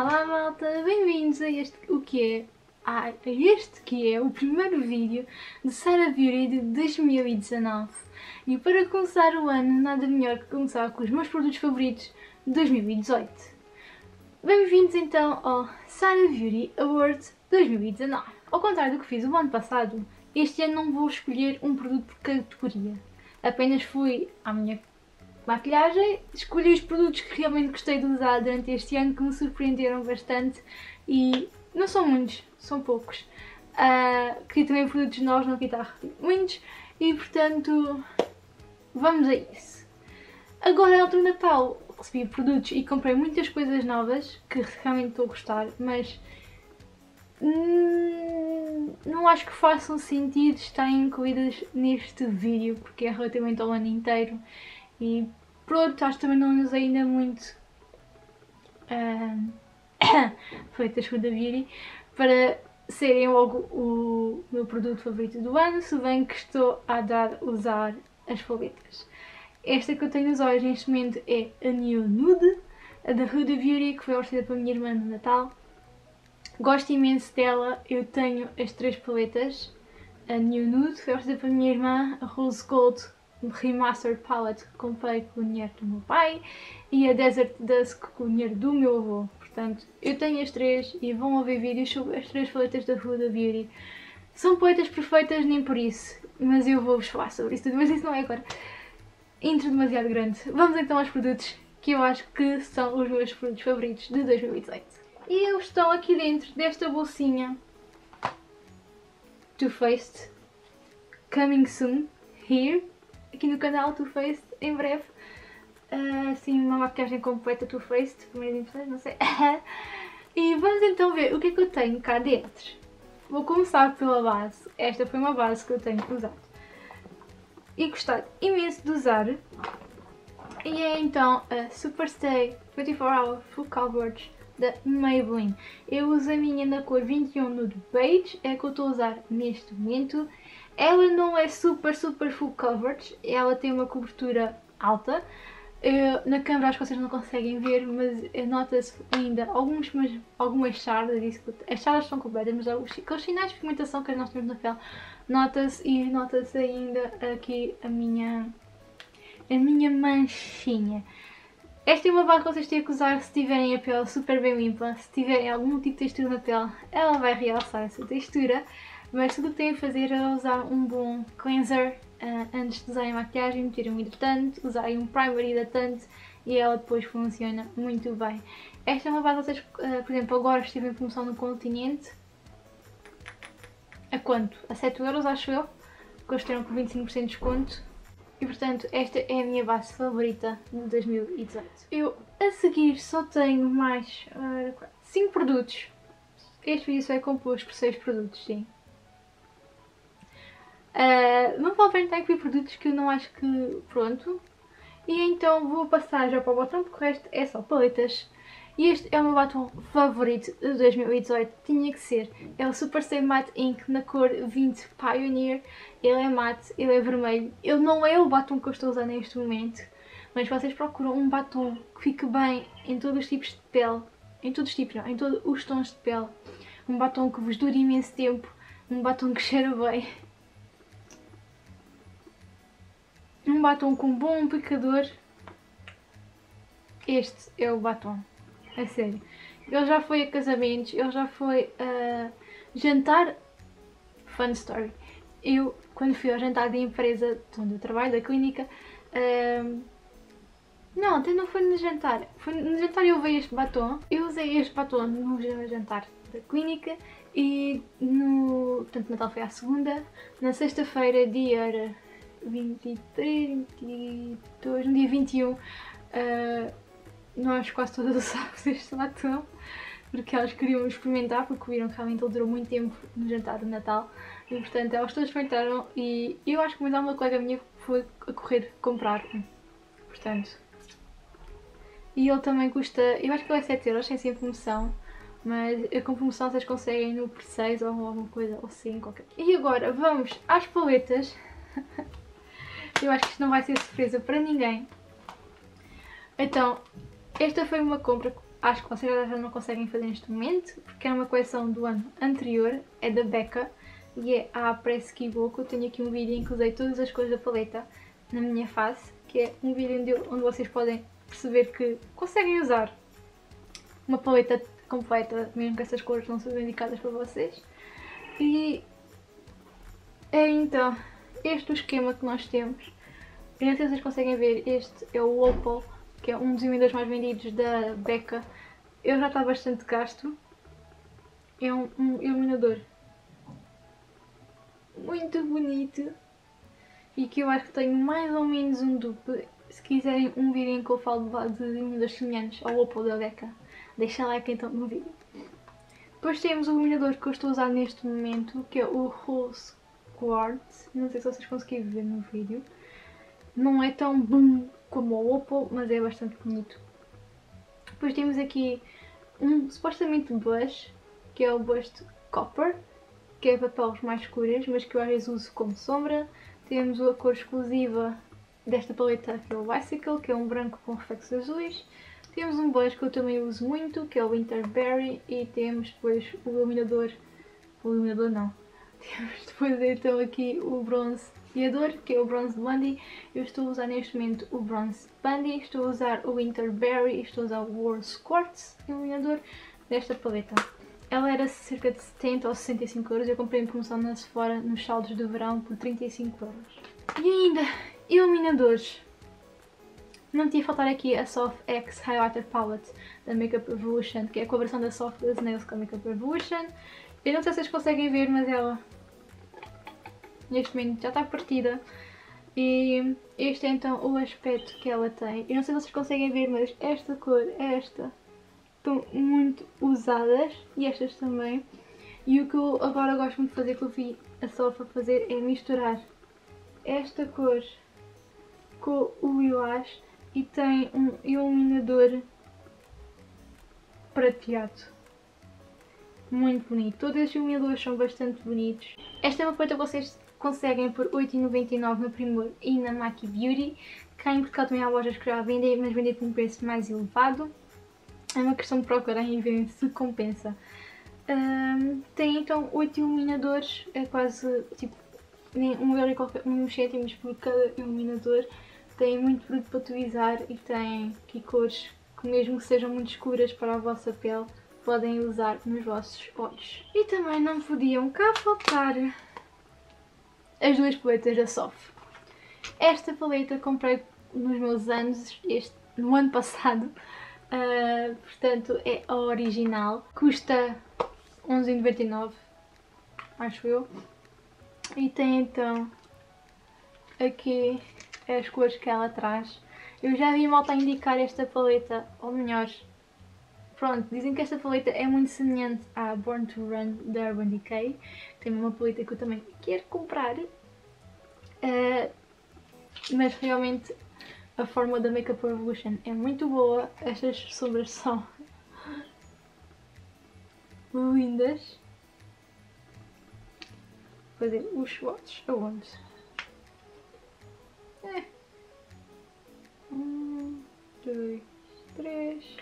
Olá malta, bem-vindos a este, o que é, a este que é o primeiro vídeo de Sarah Beauty de 2019 e para começar o ano nada melhor que começar com os meus produtos favoritos de 2018. Bem-vindos então ao Sarah Beauty Awards 2019. Ao contrário do que fiz o ano passado, este ano não vou escolher um produto por categoria. Apenas fui à minha maquilhagem, escolhi os produtos que realmente gostei de usar durante este ano que me surpreenderam bastante e não são muitos, são poucos. Uh, queria também produtos novos, não queria estar muitos e portanto vamos a isso. Agora, no Natal, recebi produtos e comprei muitas coisas novas que realmente estou a gostar, mas hum, não acho que façam sentido estarem incluídas neste vídeo porque é relativamente ao ano inteiro e pronto, acho que também não usei ainda muito uh, feitas com Beauty para serem logo o meu produto favorito do ano, se bem que estou a dar usar as paletas. Esta que eu tenho nos olhos neste momento é a New Nude, a da Huda Beauty, que foi oferecida pela minha irmã no Natal. Gosto imenso dela, eu tenho as três paletas. A New Nude foi oferecida pela minha irmã, a Rose Gold Remastered Palette que comprei com o dinheiro do meu pai e a Desert Dusk com o dinheiro do meu avô. Portanto, eu tenho as três e vão ouvir vídeos sobre as três paletas da Huda Beauty. São paletas perfeitas nem por isso, mas eu vou-vos falar sobre isso tudo, mas isso não é agora. Intro demasiado grande. Vamos então aos produtos que eu acho que são os meus produtos favoritos de 2018. E eles estão aqui dentro desta bolsinha Too Faced Coming Soon Here aqui no canal Too Faced em breve. Uh, assim, uma maquiagem completa Too Faced, primeiras impressões, não sei. e vamos então ver o que é que eu tenho cá dentro. Vou começar pela base. Esta foi uma base que eu tenho usado. E gostei imenso de usar. E é então a Superstay 24 Hour Full Coverage da Maybelline. Eu uso a minha na cor 21 Nude Beige, é a que eu estou a usar neste momento. Ela não é super, super full coverage, ela tem uma cobertura alta. Eu, na câmera acho que vocês não conseguem ver, mas nota-se ainda alguns, mas, algumas chardas, as chardas estão cobertas, mas os sinais de pigmentação que nós temos na pele nota-se e nota-se ainda aqui a minha, a minha manchinha. Esta é uma base que vocês têm que usar se tiverem a pele super bem limpa, se tiverem algum tipo de textura na pele, ela vai realçar essa textura. Mas tudo o que têm a fazer é usar um bom cleanser uh, antes de usarem maquiagem, meterem um hidratante, usarem um primer hidratante e ela depois funciona muito bem. Esta é uma base, vocês, uh, por exemplo, agora estive em promoção no Continente. A quanto? A 7€ acho eu. Gostaram com 25% de desconto. E portanto, esta é a minha base favorita de 2018. Eu a seguir só tenho mais 5 uh, produtos. Este vídeo só é composto por 6 produtos, sim. Uh, não vou apresentar aqui produtos que eu não acho que pronto. E então vou passar já para o botão porque o resto é só paletas. E este é o meu batom favorito de 2018, tinha que ser. É o Super Stay Matte Ink na cor 20 Pioneer. Ele é mate, ele é vermelho. Ele não é o batom que eu estou usando neste momento. Mas vocês procuram um batom que fique bem em todos os tipos de pele. Em todos os tipos, não, em todos os tons de pele. Um batom que vos dure imenso tempo. Um batom que cheira bem. Um batom com bom picador, este é o batom. A sério. Ele já foi a casamentos, ele já foi a jantar. Fun story. Eu, quando fui ao jantar da empresa onde eu trabalho, da clínica, um, não, até não foi no jantar. Foi no jantar eu usei este batom. Eu usei este batom no jantar da clínica e no. Portanto, Natal foi à segunda. Na sexta-feira, dia 23, 22, no dia 21, uh, nós quase todas usámos este batom, porque elas queriam experimentar, porque viram que realmente ele durou muito tempo no jantar de Natal, e portanto elas todas experimentaram e eu acho que uma colega minha foi a correr comprar um, portanto. E ele também custa, eu acho que ele é 7 euros, sem sem promoção, mas com promoção vocês conseguem no por 6 ou alguma coisa, ou 5, qualquer. E agora vamos às paletas. Eu acho que isto não vai ser surpresa para ninguém. Então, esta foi uma compra acho que vocês já não conseguem fazer neste momento, porque é uma coleção do ano anterior, é da Becca e é a Press Kiboko. Tenho aqui um vídeo em que usei todas as cores da paleta na minha face, que é um vídeo onde vocês podem perceber que conseguem usar uma paleta completa, mesmo que essas cores não sejam indicadas para vocês. E é então este o esquema que nós temos. Eu não sei se vocês conseguem ver, este é o Opal, que é um dos iluminadores mais vendidos da Becca. Ele já está bastante gasto. É um, um iluminador muito bonito e que eu acho que tenho mais ou menos um dupe. Se quiserem um vídeo em que eu falo de iluminadores semelhantes ao Opal da Becca, deixa like então no vídeo. Depois temos o iluminador que eu estou a usar neste momento, que é o Rose Não sei se vocês conseguem ver no vídeo. Não é tão boom como o Opal, mas é bastante bonito. Depois temos aqui um supostamente blush, que é o blush Copper, que é para peles mais escuras, mas que eu às vezes uso como sombra. Temos a cor exclusiva desta paleta, que é o Bicycle, que é um branco com reflexos azuis. Temos um blush que eu também uso muito, que é o Winterberry, e temos depois o iluminador, o iluminador não, temos depois então aqui o bronze fiador, que é o Bronze Bundy. Eu estou a usar neste momento o Bronze Bundy, estou a usar o Winterberry estou a usar o World Quartz iluminador desta paleta. Ela era cerca de 70 ou 65 euros, eu comprei em promoção na Sephora nos saldos de verão por 35 euros. E ainda, iluminadores. Não tinha faltar aqui a Soft X Highlighter Palette da Makeup Revolution, que é a colaboração da Soft Nails com a Makeup Revolution. Eu não sei se vocês conseguem ver, mas ela neste momento já está partida. E este é então o aspecto que ela tem. Eu não sei se vocês conseguem ver, mas esta cor, esta, estão muito usadas e estas também. E o que eu agora gosto muito de fazer, que eu vi a Sofa fazer, é misturar esta cor com o lilás e tem um iluminador prateado. Muito bonito. Todos estes iluminadores são bastante bonitos. Esta é uma paleta que vocês conseguem por 8,99 no Primor e na Maki Beauty. Cá em Portugal também há lojas que já vendem, mas vendem por um preço mais elevado. É uma questão de procurar e ver se compensa. Um, tem então 8 iluminadores, é quase tipo um euro e qualquer, uns cêntimos por cada iluminador. Tem muito produto para utilizar e tem aqui cores que mesmo que sejam muito escuras para a vossa pele, podem usar nos vossos olhos. E também não podiam cá faltar as duas paletas da Sof. Esta paleta comprei nos meus anos, este, no ano passado, uh, portanto é a original, custa 11,99, acho eu, e tem então aqui as cores que ela traz. Eu já vi malta indicar esta paleta, ou melhor, Pronto, dizem que esta paleta é muito semelhante à Born to Run da Urban Decay. Tem uma paleta que eu também quero comprar. Uh, mas realmente a fórmula da Makeup Revolution é muito boa. Estas sombras são lindas. Fazer os swatches aonde? É. Um, dois, três.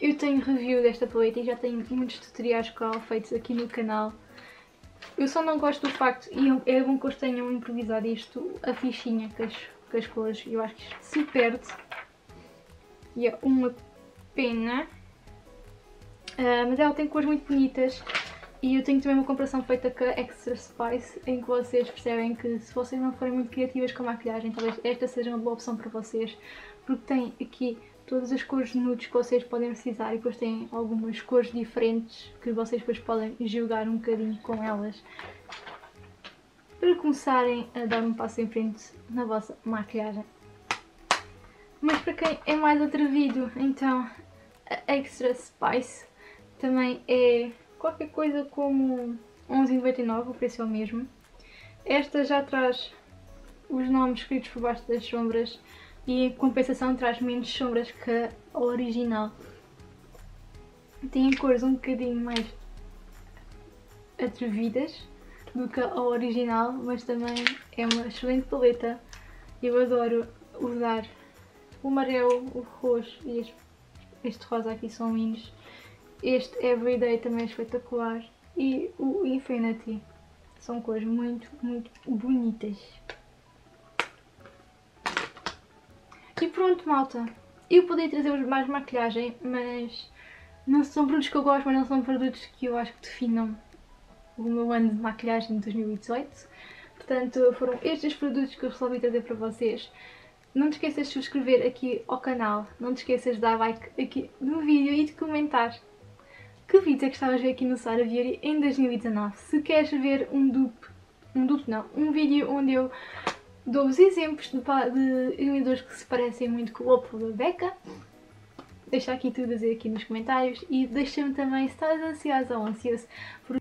Eu tenho review desta paleta e já tenho muitos tutoriais com ela feitos aqui no canal. Eu só não gosto do facto, e é bom que eles tenham improvisado isto, a fichinha com as, com as cores. Eu acho que isto se perde. E é uma pena. Uh, mas ela tem cores muito bonitas. E eu tenho também uma comparação feita com a Extra Spice, em que vocês percebem que se vocês não forem muito criativas com a maquilhagem, talvez esta seja uma boa opção para vocês. Porque tem aqui todas as cores nudes que vocês podem precisar e depois tem algumas cores diferentes que vocês depois podem jogar um bocadinho com elas para começarem a dar um passo em frente na vossa maquilhagem. Mas para quem é mais atrevido, então a Extra Spice também é qualquer coisa como 11,99, o preço é o mesmo. Esta já traz os nomes escritos por baixo das sombras e em compensação traz menos sombras que a original. Tem cores um bocadinho mais atrevidas do que a original, mas também é uma excelente paleta. Eu adoro usar O amarelo, o roxo e este, este rosa aqui são lindos. Este Everyday também é espetacular. E o Infinity. São cores muito, muito bonitas. E pronto, malta. Eu poderia trazer mais maquilhagem, mas não são produtos que eu gosto, mas não são produtos que eu acho que definam o meu ano de maquilhagem de 2018. Portanto, foram estes produtos que eu resolvi trazer para vocês. Não te esqueças de subscrever aqui ao canal, não te esqueças de dar like aqui no vídeo e de comentar que vídeo é que estavas a ver aqui no Sara Vieri em 2019. Se queres ver um dupe, um dupe não, um vídeo onde eu dou-vos exemplos de, de iluminadores que se parecem muito com o Oppo da Becca, deixa aqui tudo a dizer aqui nos comentários e deixa-me também se estás ansiosa ou ansioso por